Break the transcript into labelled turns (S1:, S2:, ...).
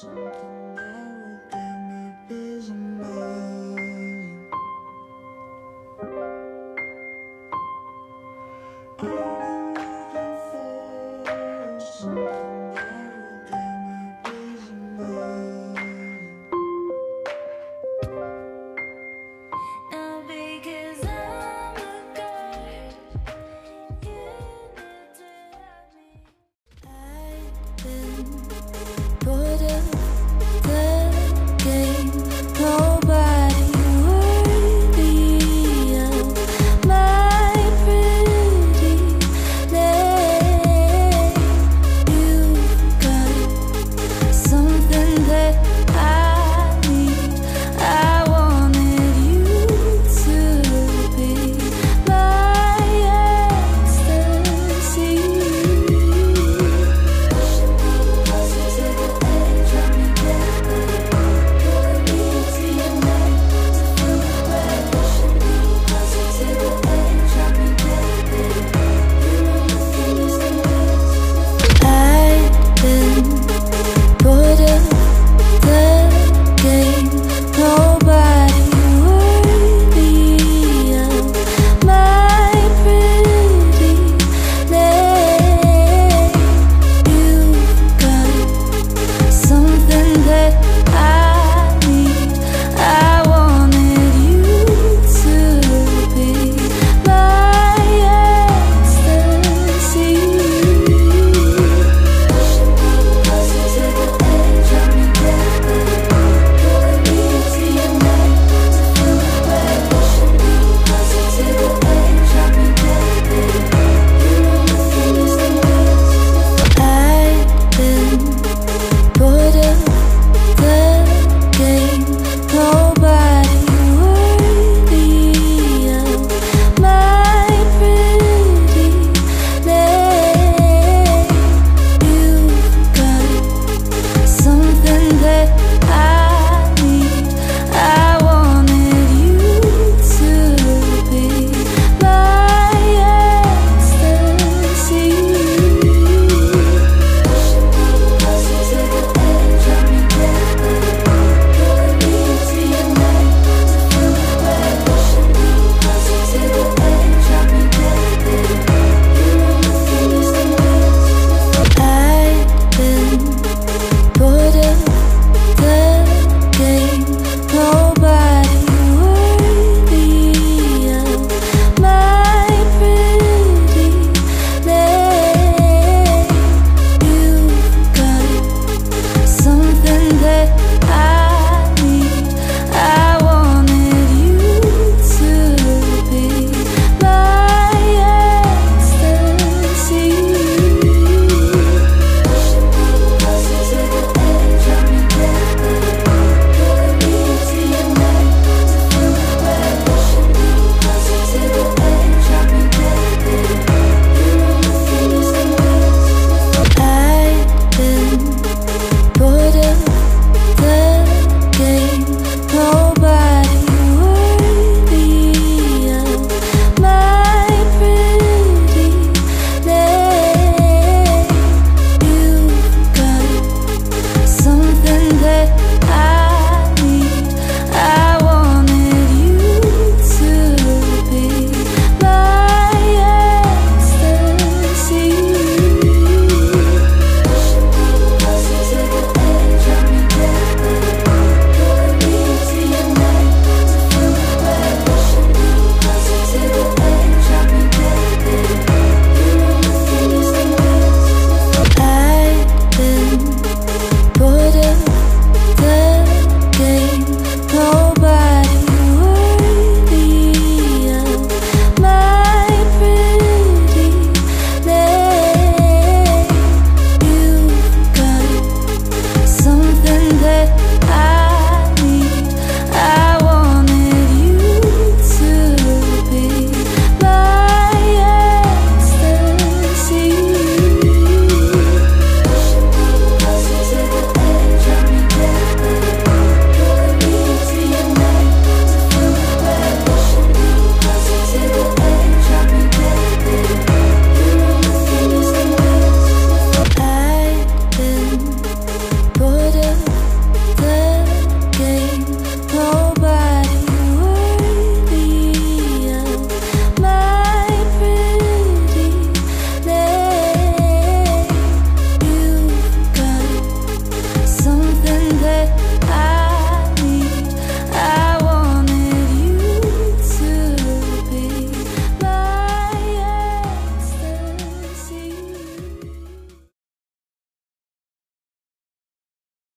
S1: Oh.